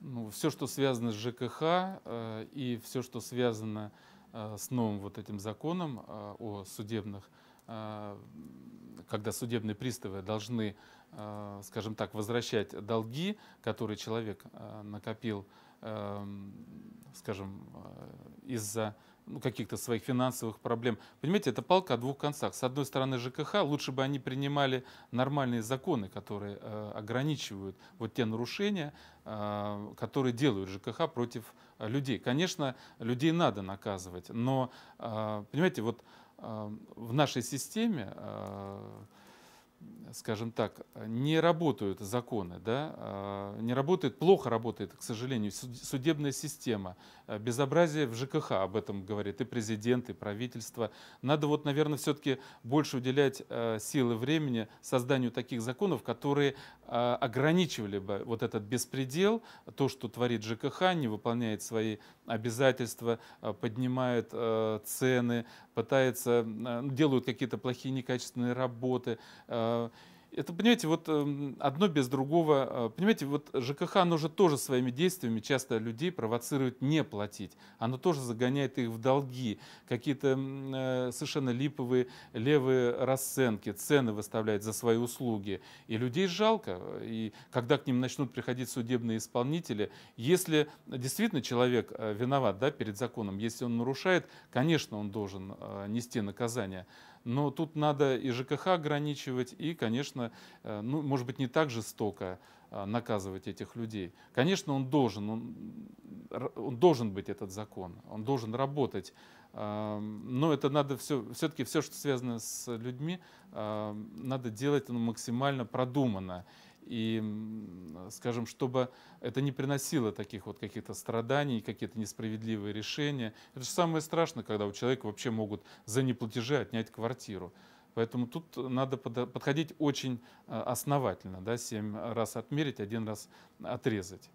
Ну, все, что связано с ЖКХ э, и все, что связано э, с новым вот этим законом э, о судебных, э, когда судебные приставы должны, э, скажем так, возвращать долги, которые человек э, накопил, э, скажем, э, из-за ну, каких-то своих финансовых проблем. Понимаете, это палка о двух концах. С одной стороны, ЖКХ, лучше бы они принимали нормальные законы, которые э, ограничивают вот те нарушения, э, которые делают ЖКХ против людей. Конечно, людей надо наказывать, но, э, понимаете, вот э, в нашей системе э, скажем так, не работают законы, да, а, не работает, плохо работает, к сожалению, судебная система, э, безобразие в ЖКХ, об этом говорит и президент, и правительство. Надо вот, наверное, все-таки больше уделять э, силы времени созданию таких законов, которые э, ограничивали бы вот этот беспредел, то, что творит ЖКХ, не выполняет свои обязательства, поднимает цены, пытается, делают какие-то плохие некачественные работы, это, понимаете, вот эм, одно без другого. Э, понимаете, вот ЖКХ, оно же тоже своими действиями часто людей провоцирует не платить. Оно тоже загоняет их в долги. Какие-то э, совершенно липовые левые расценки, цены выставляет за свои услуги. И людей жалко. И когда к ним начнут приходить судебные исполнители, если действительно человек э, виноват да, перед законом, если он нарушает, конечно, он должен нести наказание. Но тут надо и ЖКХ ограничивать, и, конечно, э, ну, может быть, не так жестоко э, наказывать этих людей. Конечно, он должен, он, он должен быть этот закон, он должен работать. Э, но это надо все, все-таки все, что связано с людьми, надо делать ну, максимально продуманно и, скажем, чтобы это не приносило таких вот каких-то страданий, какие-то несправедливые решения. Это же самое страшное, когда у человека вообще могут за неплатежи отнять квартиру. Поэтому тут надо подходить очень э, основательно, да, семь раз отмерить, один раз отрезать.